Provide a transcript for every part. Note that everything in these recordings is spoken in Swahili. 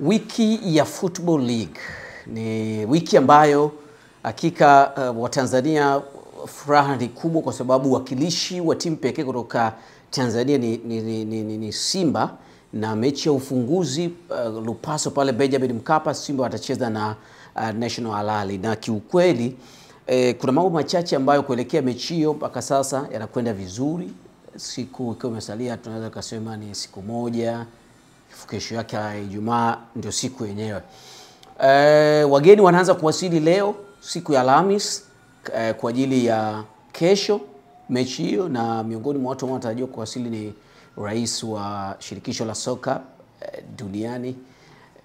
Wiki ya Football League ni wiki ambayo hakika uh, Watanzania furaha ni kubwa kwa sababu wakilishi wa timu pekee kutoka Tanzania ni, ni, ni, ni, ni, Simba na mechi ya ufunguzi uh, Lupaso pale Benjamin Mkapa, Simba watacheza na uh, National Al Ahly na kiukweli eh, kuna mambo machache ambayo kuelekea mechi hiyo mpaka sasa yanakwenda vizuri. Siku ikiwa imesalia, tunaweza kusema ni siku moja kesho yake ya Ijumaa ndio siku yenyewe. E, wageni wanaanza kuwasili leo siku ya Alhamis e, kwa ajili ya kesho mechi hiyo, na miongoni mwa watu ambao wanatarajiwa kuwasili ni rais wa shirikisho la soka e, duniani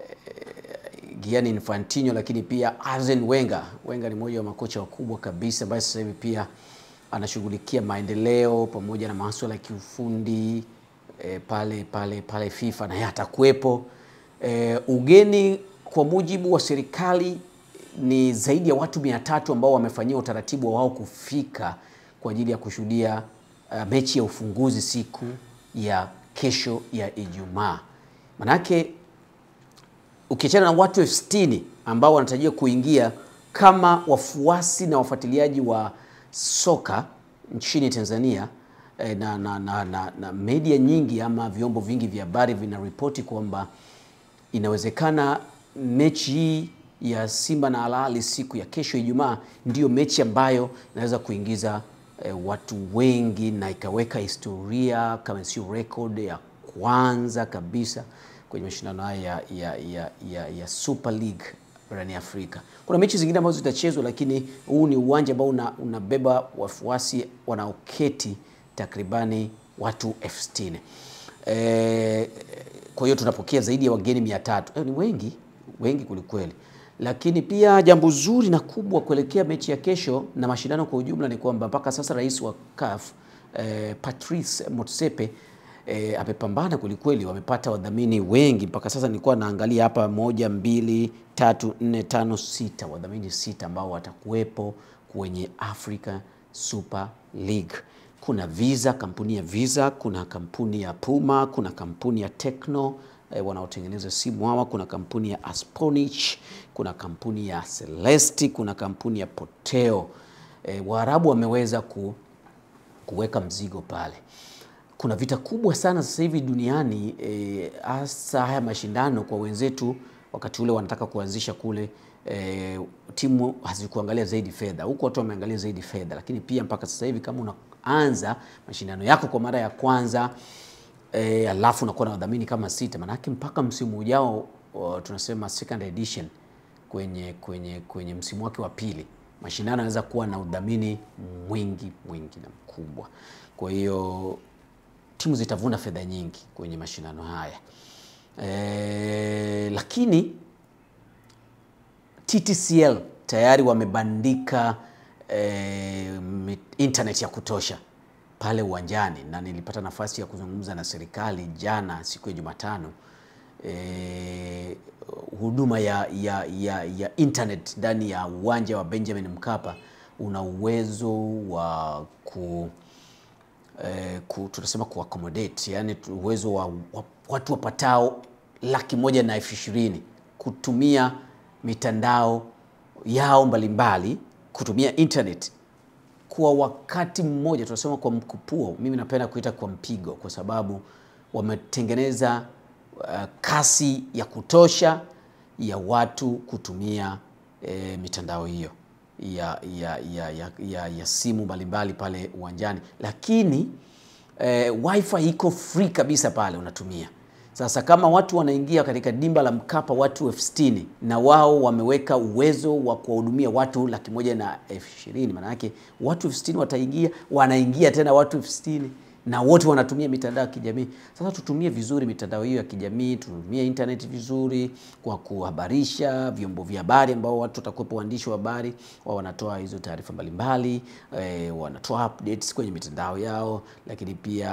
e, Gianni Infantino, lakini pia Arsene Wenger. Wenger ni mmoja wa makocha wakubwa kabisa ambaye sasa hivi pia anashughulikia maendeleo pamoja na masuala ya kiufundi e, pale pale pale FIFA na atakuwepo. E, ugeni kwa mujibu wa serikali ni zaidi ya watu mia tatu ambao wamefanyia utaratibu wa wao kufika kwa ajili ya kushuhudia uh, mechi ya ufunguzi siku ya kesho ya Ijumaa. Manake ukiachana na watu elfu sitini ambao wanatarajiwa kuingia kama wafuasi na wafuatiliaji wa soka nchini Tanzania na, na, na, na, na media nyingi ama vyombo vingi vya habari vinaripoti kwamba inawezekana mechi hii ya Simba na Al Ahly siku ya kesho Ijumaa ndiyo mechi ambayo inaweza kuingiza eh, watu wengi na ikaweka historia kama sio record ya kwanza kabisa kwenye mashindano haya ya, ya, ya, ya, ya Super League barani Afrika. Kuna mechi zingine ambazo zitachezwa, lakini huu ni uwanja ambao unabeba una, unabeba wafuasi wanaoketi takribani watu elfu sitini. E, kwa hiyo tunapokea zaidi ya wageni mia tatu. E, ni wengi wengi kwelikweli, lakini pia jambo zuri na kubwa kuelekea mechi ya kesho na mashindano kwa ujumla ni kwamba mpaka sasa rais wa CAF e, Patrice Motsepe e, amepambana kwelikweli, wamepata wadhamini wengi mpaka sasa. Nilikuwa naangalia hapa moja, mbili, tatu, nne, tano, sita, wadhamini sita ambao watakuwepo kwenye Africa Super League kuna Visa, kampuni ya Visa, kuna kampuni ya Puma, kuna kampuni ya Tecno eh, wanaotengeneza simu hawa, kuna kampuni ya Asponich, kuna kampuni ya Celesti, kuna kampuni ya Poteo. Eh, Waarabu wameweza ku, kuweka mzigo pale. Kuna vita kubwa sana sasa hivi duniani hasa eh, haya mashindano kwa wenzetu, wakati ule wanataka kuanzisha kule e, timu hazikuangalia zaidi fedha, huku watu wameangalia zaidi fedha, lakini pia mpaka sasa hivi kama una anza mashindano yako kwa mara ya kwanza e, alafu unakuwa na wadhamini kama sita, maanake mpaka msimu ujao o, tunasema second edition kwenye, kwenye, kwenye msimu wake wa pili mashindano yanaweza kuwa na udhamini mwingi mwingi na mkubwa. Kwa hiyo timu zitavuna fedha nyingi kwenye mashindano haya e, lakini TTCL tayari wamebandika E, internet ya kutosha pale uwanjani na nilipata nafasi ya kuzungumza na serikali jana siku ya Jumatano. E, huduma ya, ya, ya, ya internet ndani ya uwanja wa Benjamin Mkapa una uwezo wa ku, e, ku tunasema ku accommodate yani uwezo wa, wa watu wapatao laki moja na elfu ishirini kutumia mitandao yao mbalimbali kutumia internet kwa wakati mmoja, tunasema kwa mkupuo. Mimi napenda kuita kwa mpigo, kwa sababu wametengeneza uh, kasi ya kutosha ya watu kutumia eh, mitandao hiyo ya, ya, ya, ya, ya, ya simu mbalimbali pale uwanjani, lakini eh, wifi iko free kabisa pale unatumia sasa kama watu wanaingia katika dimba la Mkapa watu elfu sitini na wao wameweka uwezo wa kuwahudumia watu laki moja na elfu ishirini maana yake watu elfu sitini wataingia, wanaingia tena watu elfu sitini na wote wanatumia mitandao ya kijamii. Sasa tutumie vizuri mitandao hiyo ya kijamii, tutumie internet vizuri kwa kuhabarisha vyombo vya habari ambao watu watakuwepo, waandishi wa habari wao wanatoa hizo taarifa mbalimbali e, wanatoa updates kwenye mitandao yao, lakini pia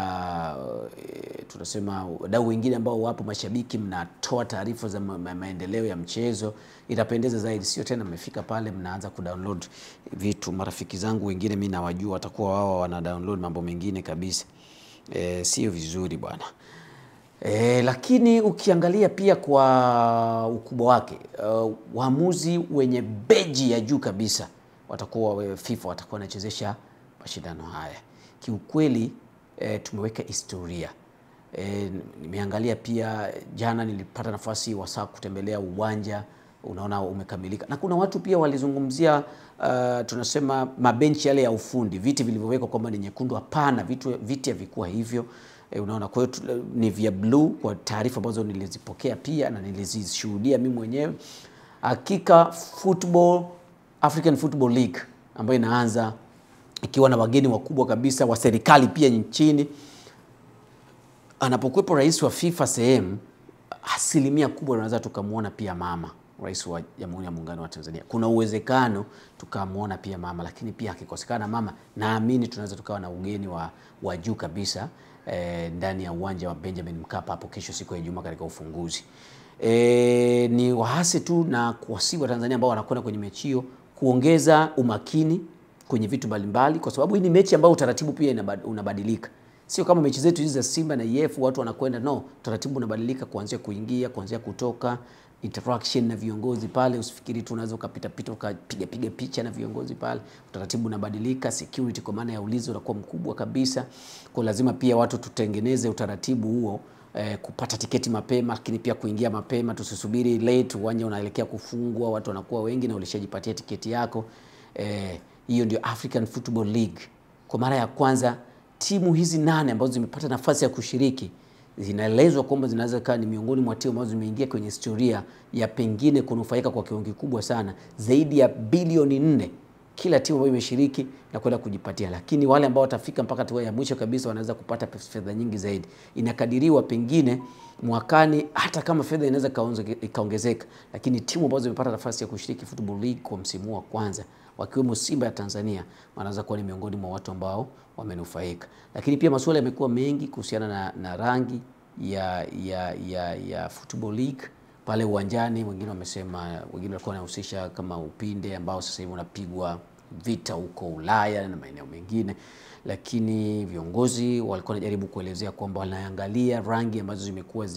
e, tunasema wadau wengine ambao wapo, mashabiki, mnatoa taarifa za ma maendeleo ya mchezo, itapendeza zaidi. Sio tena mmefika pale mnaanza kudownload vitu. Marafiki zangu wengine mimi nawajua, watakuwa wao wana download mambo mengine kabisa. E, sio vizuri bwana. E, lakini ukiangalia pia kwa ukubwa wake uh, waamuzi wenye beji ya juu kabisa watakuwa wewe FIFA watakuwa wanachezesha mashindano haya. Kiukweli e, tumeweka historia e, nimeangalia pia jana, nilipata nafasi wasaa kutembelea uwanja, unaona umekamilika, na kuna watu pia walizungumzia uh, tunasema mabenchi yale ya ufundi, viti vilivyowekwa kwamba ni nyekundu. Hapana, vitu viti havikuwa hivyo. E, unaona, kwa hiyo ni vya blue kwa taarifa ambazo nilizipokea pia na nilizishuhudia mimi mwenyewe. Hakika football African Football League ambayo inaanza ikiwa na wageni wakubwa kabisa wa serikali pia nchini. Anapokuwepo rais wa FIFA sehemu, asilimia kubwa tunaweza tukamwona pia mama rais wa Jamhuri ya Muungano wa Tanzania. Kuna uwezekano tukamwona pia mama, lakini pia akikosekana mama, naamini tunaweza tukawa na ugeni wa, wa juu kabisa eh, ndani ya uwanja wa Benjamin Mkapa hapo kesho siku ya Ijumaa katika ufunguzi. E, ni wahasi tu na kuwasihi wa Tanzania ambao wanakwenda kwenye mechi hiyo kuongeza umakini kwenye vitu mbalimbali, kwa sababu hii ni mechi ambayo utaratibu pia unabadilika. Sio kama mechi zetu hizi za Simba na EF watu wanakwenda, no, taratibu unabadilika kuanzia kuingia, kuanzia kutoka, interaction na viongozi pale. Usifikiri tu unaweza ukapita pita ukapiga piga picha na viongozi pale. Utaratibu unabadilika, security kwa maana ya ulinzi unakuwa mkubwa kabisa, kwa lazima pia watu tutengeneze utaratibu huo Eh, kupata tiketi mapema, lakini pia kuingia mapema. Tusisubiri late, uwanja unaelekea kufungwa, watu wanakuwa wengi na ulishajipatia tiketi yako. Hiyo eh, ndio African Football League. Kwa mara ya kwanza timu hizi nane ambazo zimepata nafasi ya kushiriki zinaelezwa kwamba zinaweza kaa ni miongoni mwa timu ambazo zimeingia kwenye historia ya pengine kunufaika kwa kiwango kikubwa sana, zaidi ya bilioni nne kila timu ambayo imeshiriki na kwenda kujipatia, lakini wale ambao watafika mpaka hatua ya mwisho kabisa wanaweza kupata fedha nyingi zaidi. Inakadiriwa pengine mwakani, hata kama fedha inaweza ikaongezeka, lakini timu ambazo zimepata nafasi ya kushiriki Football League kwa msimu wa kwanza wakiwemo Simba ya Tanzania wanaweza kuwa ni miongoni mwa watu ambao wamenufaika. Lakini pia masuala yamekuwa mengi kuhusiana na, na rangi ya, ya, ya, ya Football League pale uwanjani. Wengine wamesema, wengine walikuwa wanahusisha kama upinde ambao sasa hivi unapigwa vita huko Ulaya na maeneo mengine, lakini viongozi walikuwa wanajaribu kuelezea kwamba wanaangalia rangi ambazo zimekuwa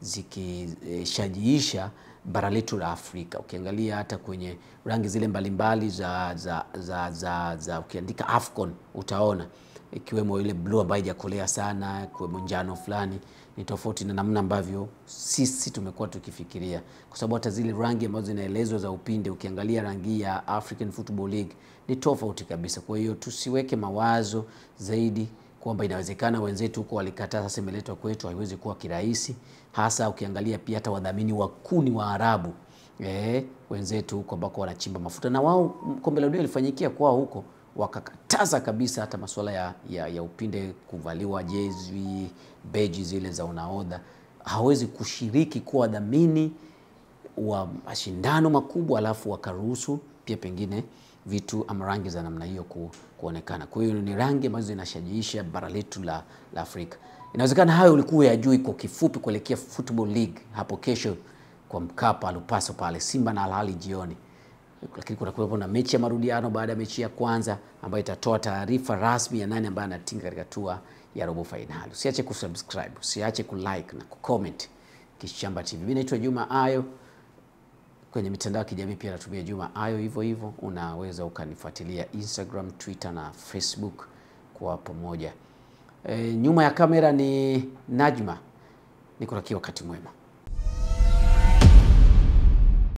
zikishajiisha ziki, e, bara letu la Afrika. Ukiangalia hata kwenye rangi zile mbalimbali mbali za, za, za, za, za ukiandika AFCON utaona ikiwemo ile blue ambayo haijakolea sana, ikiwemo njano fulani. Ni tofauti na namna ambavyo sisi tumekuwa tukifikiria, kwa sababu hata zile rangi ambazo zinaelezwa za upinde, ukiangalia rangi ya African Football League ni tofauti kabisa. Kwa hiyo tusiweke mawazo zaidi kwamba inawezekana wenzetu huko walikataa, sasa imeletwa kwetu, haiwezi kuwa kirahisi, hasa ukiangalia pia hata wadhamini wakuu ni Waarabu. Eh, wenzetu huko ambako wanachimba mafuta, na wao kombe la dunia lifanyikia kwao huko wakakataza kabisa hata masuala ya, ya, ya upinde kuvaliwa jezi beji zile za unaodha. Hawezi kushiriki kuwa dhamini wa mashindano makubwa alafu wakaruhusu pia pengine vitu ama rangi za namna hiyo ku, kuonekana. Kwa hiyo ni rangi ambazo zinashajiisha bara letu la, la Afrika. Inawezekana hayo ulikuwa yajui kwa kifupi, kuelekea Football League hapo kesho kwa Mkapa Lupaso pale, Simba na Al Ahly jioni lakini kuna kuwepo na mechi ya marudiano baada ya mechi ya kwanza ambayo itatoa taarifa rasmi ya nani ambaye anatinga katika hatua ya robo fainali. Usiache kusubscribe, usiache kulike na kucomment Kishamba TV. Mimi naitwa Juma Ayo, kwenye mitandao ya kijamii pia natumia Juma Ayo hivyo hivyo. Unaweza ukanifuatilia Instagram, Twitter na Facebook kwa pamoja. E, nyuma ya kamera ni Najma. Nikutakia wakati mwema.